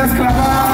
de l'esclavage.